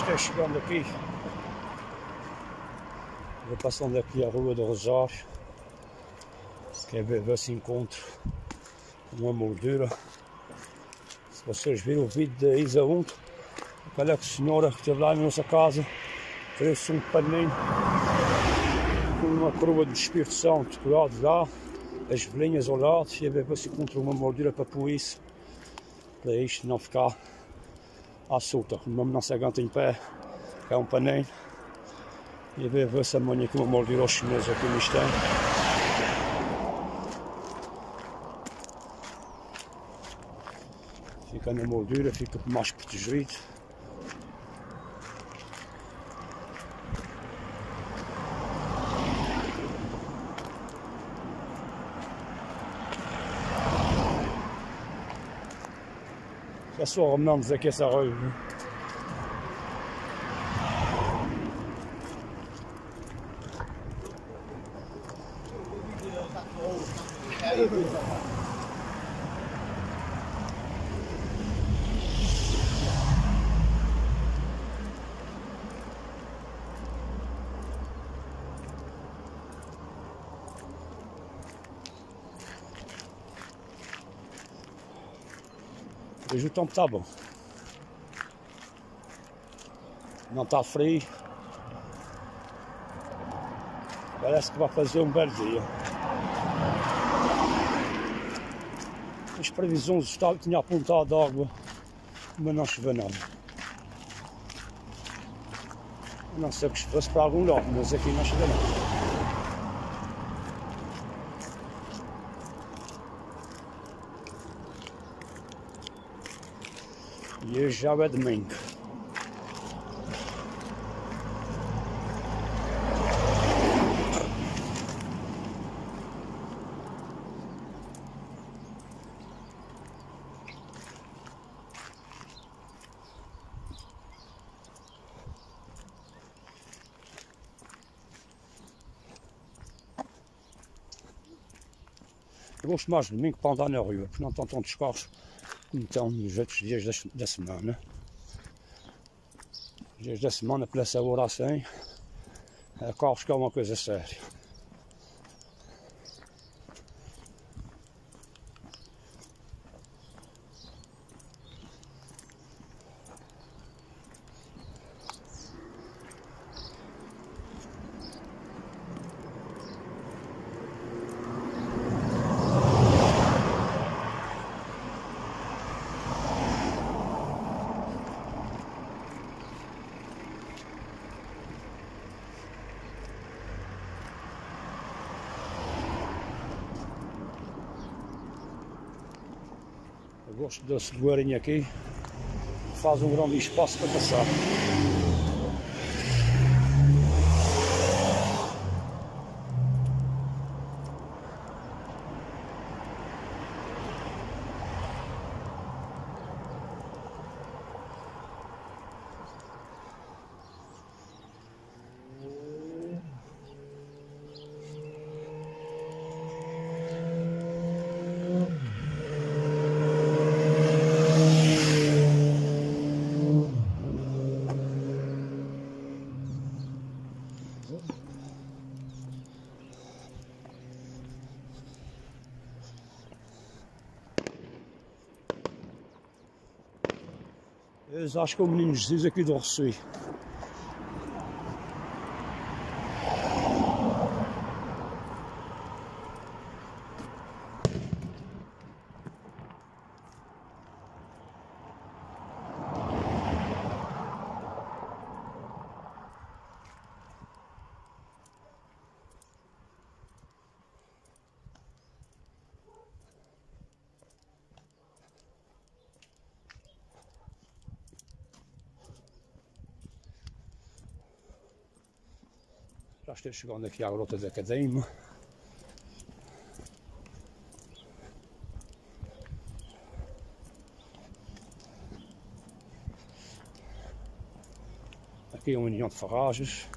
estou chegando aqui. Vou passando aqui a rua do Rosário. Quer ver, ver se encontro uma moldura. Se vocês viram o vídeo da Isa 1, aquela senhora que esteve lá na nossa casa, trouxe um paninho com uma coroa de Espírito Santo colado lá, as velhinhas ao lado, e a ver se encontro uma moldura para pôr isso, para isto não ficar à solta. Mesmo não se aguenta em pé, é um paninho. E a ver se amanhã com uma moldura aos chineses aqui no instante. fica na moldura, fica mais protegido. Já só arrumamos aqui Hoje o tempo está bom. Não está frio. Parece que vai fazer um belo dia. As previsões estavam, tinha apontado água, mas não choveu nada. Não sei que fosse para algum lado, mas aqui não choveu nada. E já é domingo. Eu gosto mais de domingo para andar na rua, porque não estão tantos carros estão nos outros dias da, da semana. Dias da semana, pela essa hora assim, carros que é uma coisa séria. Gosto desse lugarinho aqui, faz um grande espaço para passar. Acham que é o menino Jesus aqui do Já estou chegando aqui à Grota da Academia. Aqui é uma união de ferragens.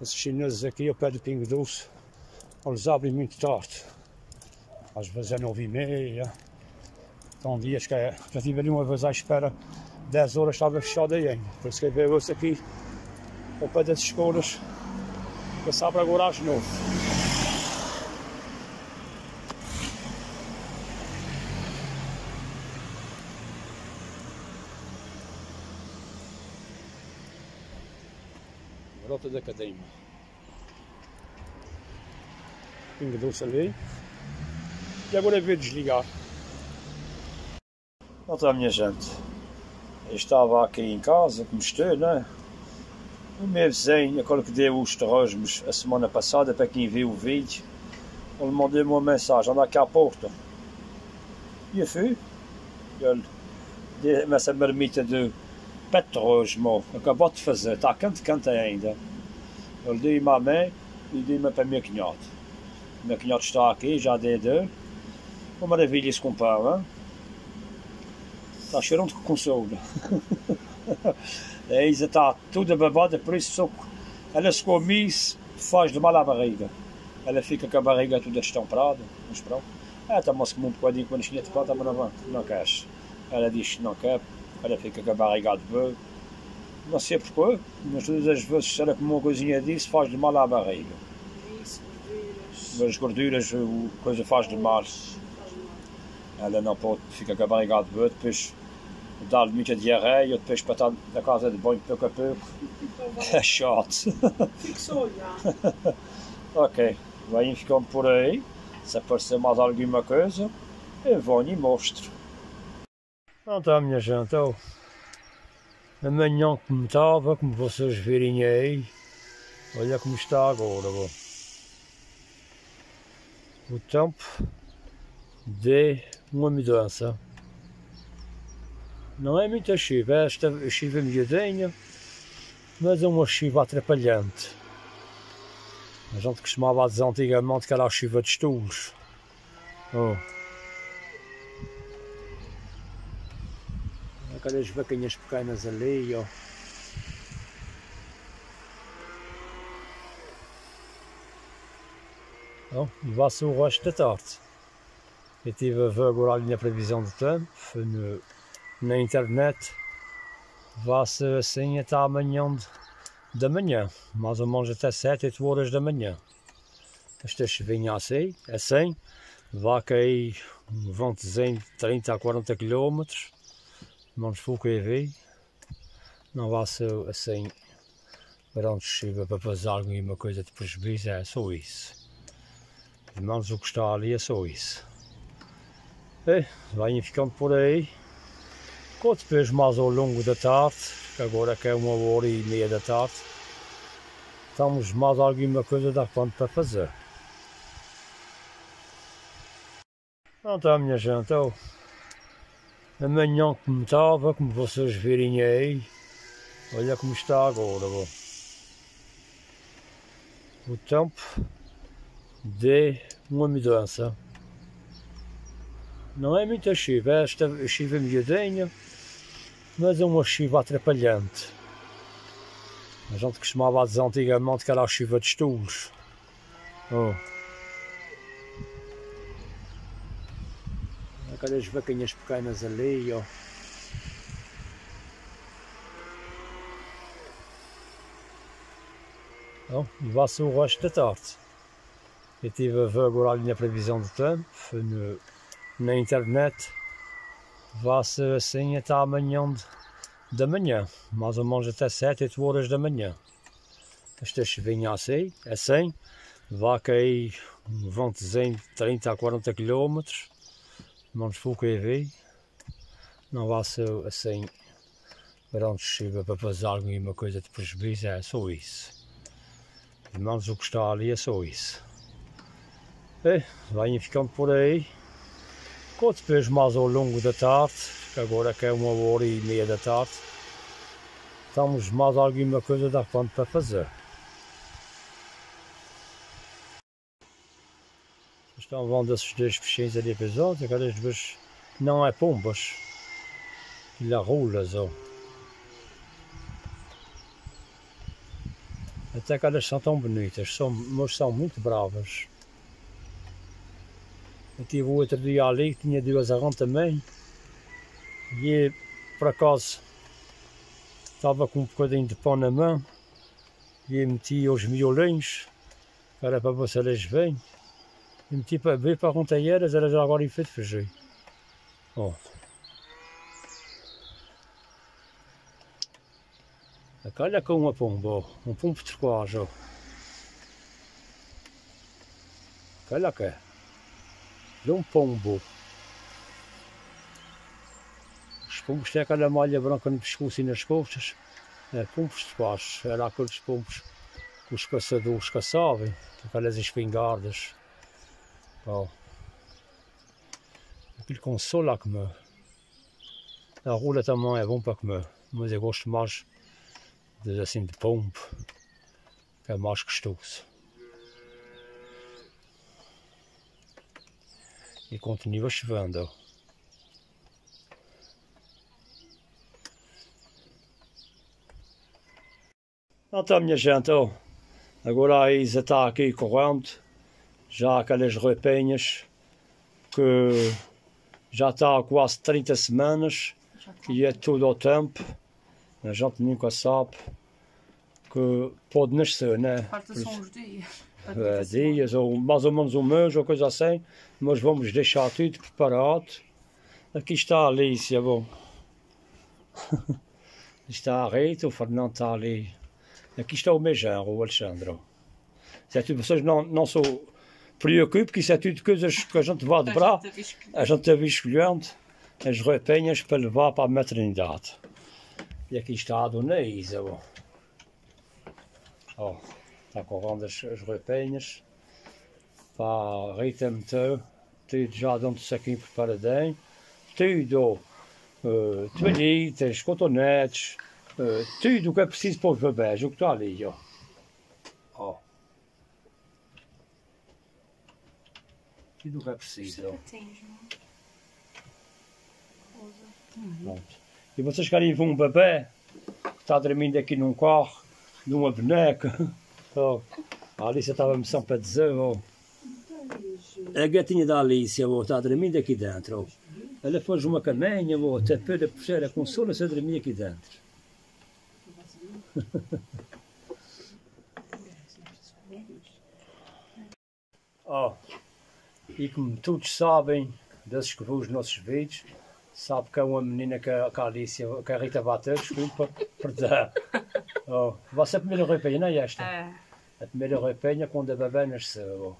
Os chineses aqui ao pé do Pingo Doce, eles abrem muito tarde. Às vezes é nove e meia. Então dias que é, já estive ali uma vez à espera, 10 horas estava fechado ainda. Por isso que veio-se aqui ao pé das escolas, que se abre agora às nove. Rota da Cadeima. Pinga doce ali. E agora é ver desligar. Então, minha gente, eu estava aqui em casa, como estou, né? O meu vizinho, aquele que deu os terrosmos a semana passada, para quem viu o vídeo, ele mandou-me uma mensagem, anda aqui à porta. E eu fui. Ele deu-me essa marmita de petrosmo, acabou de fazer, está quente, quente ainda. Ele deu-me a mãe e deu-me para a minha cunhada. O meu cunhado está aqui, já dei dele. Uma maravilha esse comprar, hein? Está cheirando de consolo. a Isa está toda babada, por isso só ela se come isso, faz de mal à barriga. Ela fica com a barriga toda estamprada, mas pronto. Está-se como um bocadinho quando esquinha de pata, mas não, não quer. Ela diz que não quer, ela fica com a barriga de boi. Não sei porquê, mas todas as vezes se ela come uma coisinha disso, faz de mal à barriga. As gorduras, a coisa faz de mal. Ela não pode, fica com a barriga de boi, depois dá-lhe muita diarreia, depois para estar na casa de banho pouco a pouco. É chato. Fixou já. ok, vai ficando por aí. Se aparecer mais alguma coisa, eu vou e mostro. Então tá, minha gente, então, amanhã como estava, como vocês virem aí, olha como está agora. Bom. O tempo de uma mudança. Não é muita chuva, é esta chuva miudinha, mas é uma chuva atrapalhante. A gente costumava dizer antigamente que era a chuva de estulos. Oh. Aquelas vaquinhas pequenas ali, ó. Oh, e vai-se o resto da tarde. Eu estive a ver agora ali na previsão do tempo, no, na internet. Vai-se assim até amanhã da manhã, mais ou menos até 7, 8 horas da manhã. Esta chuvinha assim, assim, vai cair um ventozinho de 30 a 40 km, menos foi o que eu vi. Não vai ser assim grande chuva para fazer alguma coisa de prejuízo, é só isso. Menos o que está ali é só isso. E vai ficando por aí. Com depois mais ao longo da tarde, agora que é uma hora e meia da tarde, estamos mais alguma coisa da repente para fazer. Então minha gente, então, amanhã como estava, como vocês virem aí, olha como está agora. Bom. O tempo de uma mudança. Não é muita chuva, é esta chuva miudinha, mas é uma chuva atrapalhante. A gente costumava dizer antigamente que era a chuva de estulos. Oh. Aquelas vaquinhas pequenas ali, ó. Oh, e vai-se o resto da tarde. Eu estive a ver agora ali na previsão do tempo, no, na internet. Vai ser assim até amanhã de, da manhã, mais ou menos até 7, 8 horas da manhã. Esta chuvinha assim, assim, vai cair um ventozinho de 30 a 40 km, que eu vi. Não vai ser assim grande chuva para fazer alguma coisa de prejuízo, é só isso. Pelo menos o que está ali é só isso. E vai ficando por aí. Com depois mais ao longo da tarde, que agora que é uma hora e meia da tarde, estamos mais alguma coisa da repente para fazer. Estão vendo esses dois peixinhos ali pesados, aquelas duas não é pombas, aquilo é rolas, ó. Até que elas são tão bonitas, são, mas são muito bravas. Eu tive outro dia ali que tinha duas arrão também. E por acaso estava com um bocadinho de pão na mão e meti os miolinhos, era para ver se E meti para ver, perguntei a elas, elas agora em feito fugir. Ó. Olha com uma pomba, um pombo de quase. Olha que de um pombo. Os pombos têm aquela malha branca no pescoço e nas costas. É, pombos de quase. Era aqueles pombos que os caçadores caçavam, aquelas espingardas. Oh. Aquilo consola a comer. A rola também é bom para comer, mas eu gosto mais de, assim de pombo, que é mais gostoso. E continua chovendo. Então, minha gente, ó, agora a Isa está aqui correndo, já aquelas roupinhas que já está há quase 30 semanas e é tudo ao tempo. A gente nunca sabe que pode nascer, né? Só uns dias. É, dias, ou mais ou menos um mês, ou coisa assim, mas vamos deixar tudo preparado. Aqui está a Alicia, bom. está a Rita, o Fernando está ali. Aqui está o meu genro, o Alexandre. Tudo, vocês não, não se preocupem, que isso é tudo coisas que a gente vai dobrar. A gente teve escolhendo as roupinhas para levar para a maternidade. E aqui está a dona Isa, bom. Ó, está correndo as, as roupinhas. Para a Rita meteu, tudo já dentro do saquinho preparadinho. Tudo, uh, toalhitas, cotonetes, uh, tudo o que é preciso para os bebés, o que está ali, ó. Ó. Tudo o que é preciso, ó. Pronto. E vocês querem ver um bebê que está dormindo aqui num carro, numa boneca? Oh, a Alicia estava-me só para dizer, oh. A gatinha da Alicia oh, está dormindo aqui dentro. Oh. Ela fez uma caminha, oh, até para puxar a consola, se dormir aqui dentro. oh, e como todos sabem, desses que vêem os nossos vídeos, sabe que é uma menina que, a- que a Alicia, que a Rita bateu, desculpa, perdão. Oh, vai ser a primeira roupinha, não é esta? É. A primeira roupinha quando a bebê nasceu.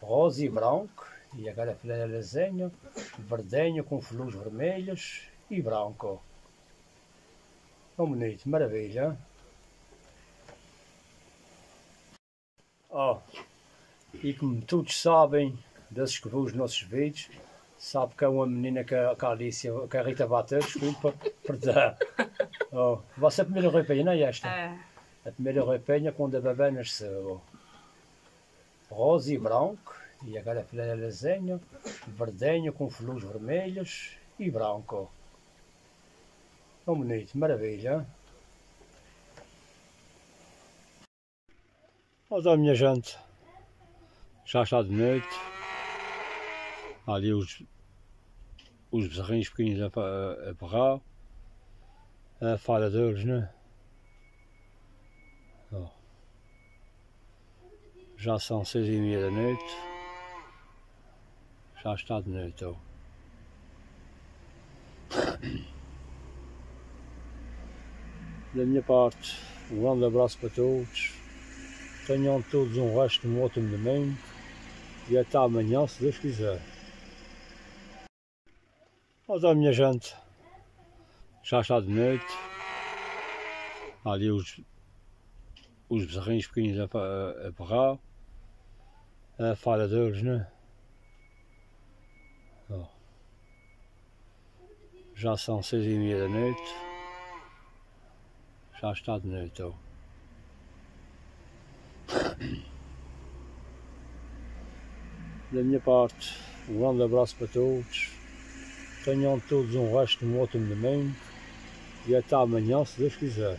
Rosa e branco, e agora a filha lasanha, verdinho com flores vermelhas e branco. Tão bonito, maravilha. Oh, e como todos sabem, desses que vêem os nossos vídeos, sabe que é uma menina que, a- que a Alicia, que a Rita bateu, desculpa, perdão. Oh, vai ser a primeira roupinha, não é esta? É. A primeira roupinha quando a bebê nasceu. Rosa e branco, e agora a filha lasanha, verdinho com flores vermelhas e branco. Tão bonito, maravilha. Olha minha gente, já está de noite. Ali os, os bezerrinhos pequenos a, a, a berrar. A falha deles, né? Ó. Já são seis e meia da noite. Já está de noite, ó. Da minha parte, um grande abraço para todos. Tenham todos um resto de um ótimo domingo. E até amanhã, se Deus quiser. Olha minha gente. Já está de noite. Ali os, os bezerrinhos pequenos a, a, a berrar. A falha deles, né? Ó. Já são seis e meia da noite. Já está de noite, ó. Da minha parte, um grande abraço para todos. Tenham todos um resto um ótimo domingo. E até amanhã, se Deus quiser.